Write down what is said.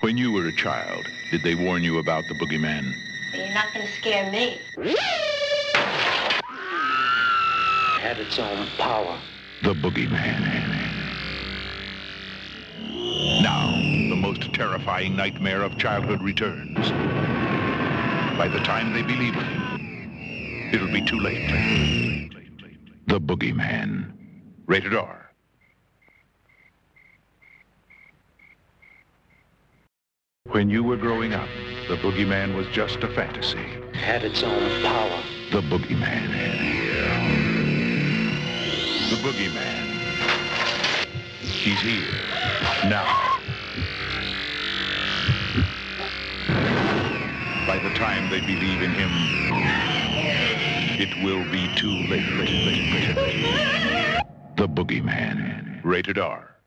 When you were a child, did they warn you about the boogeyman? You're not going to scare me. It Had its own power. The boogeyman. Now, the most terrifying nightmare of childhood returns. By the time they believe in him, it'll be too late. The boogeyman. Rated R. When you were growing up, the boogeyman was just a fantasy. Had its own power. The boogeyman. The boogeyman. He's here. Now. By the time they believe in him, it will be too late. The boogeyman. Rated R.